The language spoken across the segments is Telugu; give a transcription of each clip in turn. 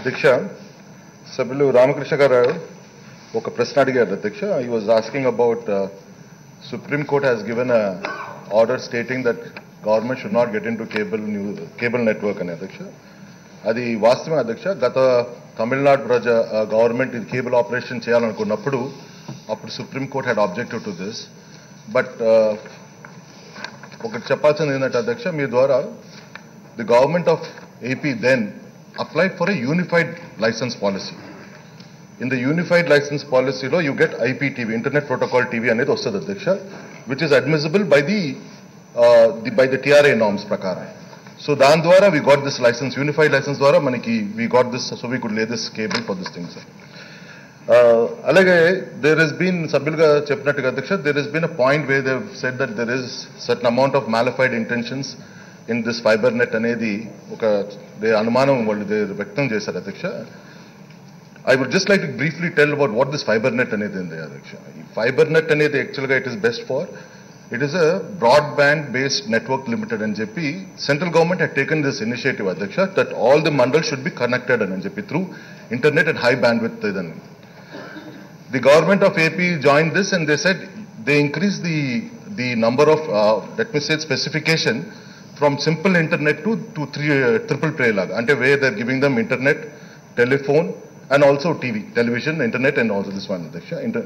అధ్యక్ష సభ్యులు రామకృష్ణ గారు ఒక ప్రశ్న అడిగారు. అధ్యక్ష I was asking about supreme court has given order stating that government should not get into cable new cable network అని అధ్యక్ష. అది వాస్తవమే అధ్యక్ష. గత తమిళనాడు ప్రజ గవర్నమెంట్ ఇది కేబుల్ ఆపరేషన్ చేయాలనుకున్నప్పుడు అప్పుడు supreme court had objective to this but ఒకటి చెప్పాల్సింది ఏంటంటే అధ్యక్ష మీ ద్వారా the government of AP then apply for a unified licence policy in the unified licence పాలసీలో you get IPTV internet protocol TV అనేది వస్తుంది అధ్యక్ష which is admissible by the by the TRAI norms ప్రకారం. సో దాని ద్వారా we got this licence unified licence ద్వారా మనకి we got this so we could lay this cable for this thing sir అలాగే దేర్ ఇస్ బీన్ సభ్యులుగా చెప్పినట్టుగా అధ్యక్ష there is been a point way they set that there is certain amount of malafide intentions in this fibre net అనేది ఒక దే- అనుమానం వాళ్ళు దే- వ్యక్తం చేశారు అధ్యక్ష. I would just like briefly tell about what this fibre net అనేది ఉంది అధ్యక్ష. ఈ ఫైబర్ నెట్ అనేది actually it is best for it is a broadband based network limited అని చెప్పి central government had taken this initiative అధ్యక్ష that all the mandal should be connected అని చెప్పి through internet and high bandwidth ఇదని. The government of AP joined this and they said they increased the the number of uh, let me say specification from simple internet to to three uh, triple play lag. And where they're giving them internet telephone and also TV television internet and also this one అధ్యక్ష inter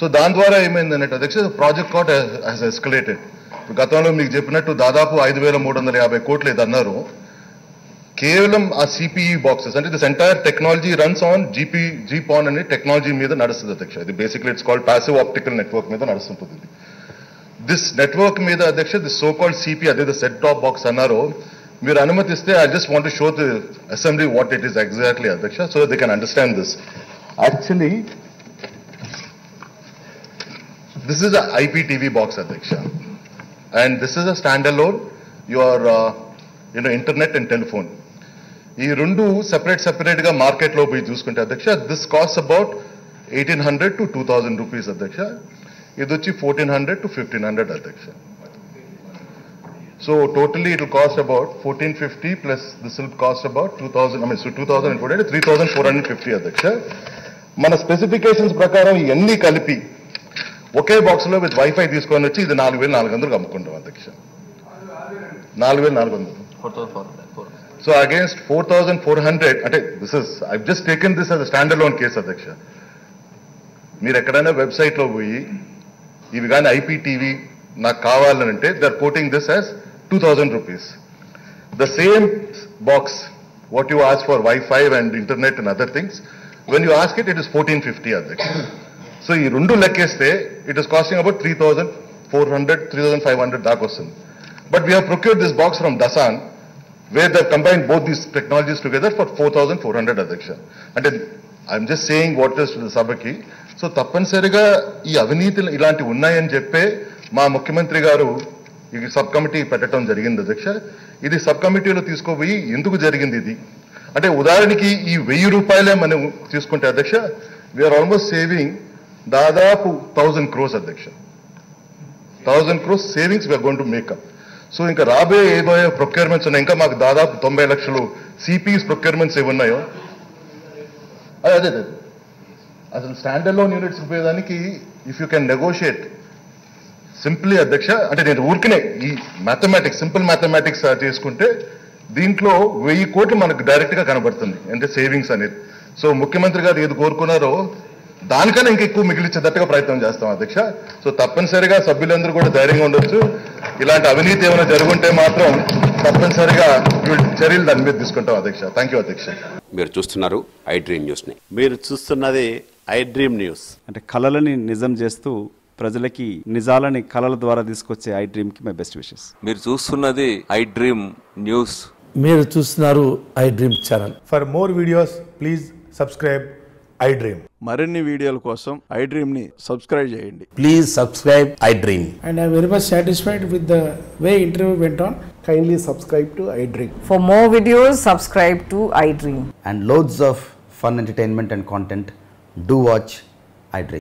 సో దాని ద్వారా ఏమైందంటే అధ్యక్ష ప్రాజెక్ట్ కాట్ హ్యాస్ ఎస్కలేటెడ్ గతంలో మీకు చెప్పినట్టు దాదాపు ఐదు వేల మూడు వందల యాభై కోట్లు ఇది అన్నారు కేవలం ఆ సిపిఈ బాక్సెస్ అంటే this entire technology runs on GP GPON అనే టెక్నాలజీ మీద నడుస్తుంది అధ్యక్ష ఇది basically it's called passive optical network మీద నడుస్తుంటుంది ఇది దిస్ నెట్వర్క్ మీద అధ్యక్ష దిస్ సో కాల్డ్ సిపి అదే సెట్ టాప్ బాక్స్ అన్నారు మీరు అనుమతిస్తే I just want show the assembly what it is exactly అధ్యక్ష so they can understand this actually this is IPTV box అధ్యక్ష and this is a stand alone your you know internet and telephone ఈ రెండు సెపరేట్ సెపరేట్గా మార్కెట్లో పోయి చూసుకుంటే అధ్యక్ష this cost about eighteen hundred to two thousand rupees అధ్యక్ష. ఇది వచ్చి fourteen hundred to fifteen hundred అధ్యక్ష so totally it cost about fourteen fifty plus this will cost about two thousand I mean two thousand కూడా three thousand four hundred fifty అధ్యక్ష. మన స్పెసిఫికేషన్స్ ప్రకారం ఇవన్నీ కలిపి ఒకే బాక్స్లో విత్ వైఫై తీసుకొని వచ్చి ఇది నాలుగు వేలు నాలుగు వందలకు అమ్ముకుంటాం అధ్యక్ష. నాలుగు వేలు నాలుగు వందలు. So against four thousand four hundred అంటే this is I just taken this as standard loan case అధ్యక్ష. మీరు ఎక్కడైనా వెబ్సైట్లో పోయి ఇవి కానీ ఐపీటీవీ నాకు కావాలనంటే they are quoting this as two thousand rupees the same box what you ask for wifi and internet and other things when you ask it it is fourteen fifty అధ్యక్ష. సో ఈ రెండు లెక్కేస్తే it is costing about three thousand four hundred three thousand five hundred దాకా వస్తుంది. But we have procure this box from Dasan where the combine both these technologies together for four thousand four hundred అధ్యక్ష అంటే I'm just saying what is సభకి సో తప్పనిసరిగా ఈ అవినీతులు ఇలాంటివి ఉన్నాయని చెప్పే మా ముఖ్యమంత్రి గారు ఈ సబ్ కమిటీ పెట్టడం జరిగింది అధ్యక్ష. ఇది సబ్ కమిటీలో తీసుకోపోయి ఎందుకు జరిగింది ఇది? అంటే ఉదాహరణకి ఈ వెయ్యి రూపాయలే మనం తీసుకుంటే అధ్యక్ష వీఆర్ ఆల్మోస్ట్ సేవింగ్ దాదాపు థౌజండ్ క్రోస్ అధ్యక్ష. Thousand crores savings we're going to make up so ఇంకా రాబోయే ఏబోయే ప్రొక్యూర్మెంట్స్ ఉన్నాయి. ఇంకా మాకు దాదాపు తొంభై లక్షలు సిపిఎస్ ప్రొక్యూర్మెంట్స్ ఏవి ఉన్నాయో? అదే అదే అదే. అసలు standalone units ఉపయోగానికి if you can negotiate simply అధ్యక్ష అంటే నేను ఊరికనే ఈ మ్యాథమెటిక్స్ సింపుల్ మ్యాథమెటిక్స్ చేసుకుంటే దీంట్లో వెయ్యి కోట్లు మనకు డైరెక్ట్గా కనబడుతుంది అంటే సేవింగ్స్ అనేది. సో ముఖ్యమంత్రి గారు ఏది కోరుకున్నారో దానికన్నా ఇంకా ఎక్కువ మిగిలించేటట్టుగా ప్రయత్నం చేస్తాం అధ్యక్ష. సో తప్పనిసరిగా సభ్యులందరూ కూడా ధైర్యంగా ఉండొచ్చు. ఇలాంటి అవినీతి ఏమైనా జరుగుంటే మాత్రం తప్పనిసరిగా చర్యలు దాని మీద తీసుకుంటాం అధ్యక్ష. థ్యాంక్ యూ అధ్యక్ష. మీరు చూస్తున్నారు ఐ డ్రీమ్ న్యూస్ని మీరు చూస్తున్నది ఐ డ్రీమ్ న్యూస్. అంటే కళలని నిజం చేస్తూ ప్రజలకి నిజాలని కళల ద్వారా తీసుకొచ్చే ఐ డ్రీమ్కి మై బెస్ట్ విషెస్. మీరు చూస్తున్నది ఐ డ్రీమ్ న్యూస్. మీరు చూస్తున్నారు iDream channel. For more videos, please iDream మరిన్ని వీడియోల కోసం ఐ డ్రీమ్ని సబ్స్క్రైబ్ చేయండి. Please subscribe iDream and I very much satisfied with the way interview went on kindly subscribe to iDream for more videos subscribe to iDream and loads of fun entertainment and content do watch iDream